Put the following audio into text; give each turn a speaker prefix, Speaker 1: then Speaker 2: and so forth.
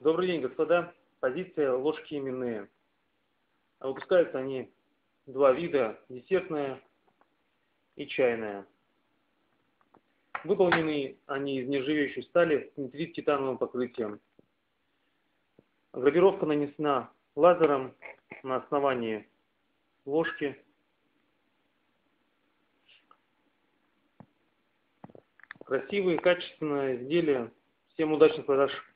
Speaker 1: Добрый день, господа. Позиция ложки именные. Выпускаются они два вида, десертная и чайная. Выполнены они из нержавеющей стали с нитрит-титановым покрытием. Гравировка нанесена лазером на основании ложки. Красивые, качественные изделия. Всем удачных продаж!